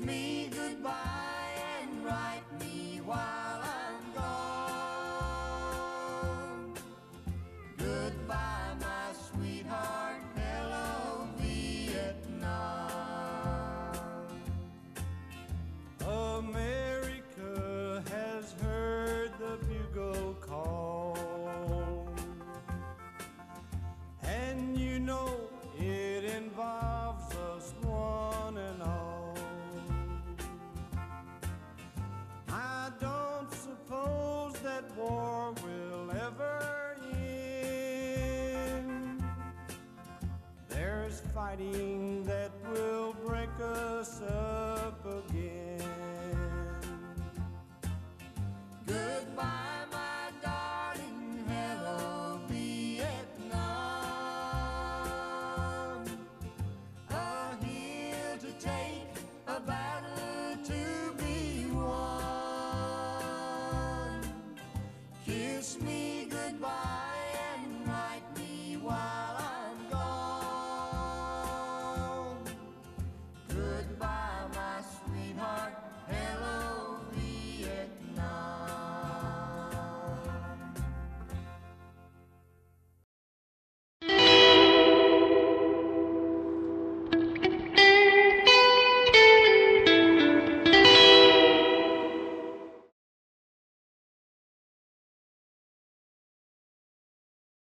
me goodbye and write me fighting that will break us up.